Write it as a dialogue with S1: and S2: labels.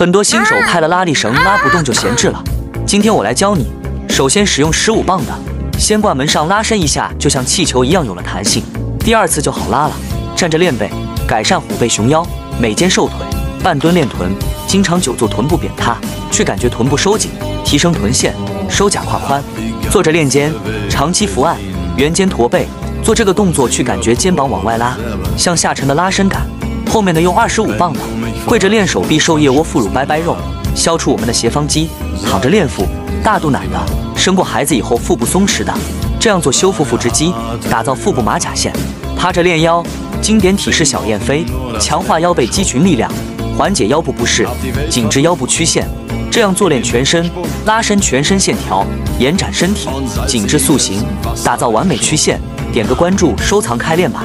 S1: 很多新手拍了拉力绳拉不动就闲置了，今天我来教你。首先使用十五磅的，先挂门上拉伸一下，就像气球一样有了弹性。第二次就好拉了。站着练背，改善虎背熊腰，美肩瘦腿。半蹲练臀，经常久坐臀部扁塌，去感觉臀部收紧，提升臀线，收假胯宽。坐着练肩，长期伏案，圆肩驼背，做这个动作去感觉肩膀往外拉，向下沉的拉伸感。后面的用二十五磅的，跪着练手臂瘦腋窝副乳拜拜肉，消除我们的斜方肌。躺着练腹，大肚腩的，生过孩子以后腹部松弛的，这样做修复腹直肌，打造腹部马甲线。趴着练腰。经典体式小燕飞，强化腰背肌群力量，缓解腰部不适，紧致腰部曲线。这样做练全身，拉伸全身线条，延展身体，紧致塑形，打造完美曲线。点个关注，收藏开练吧。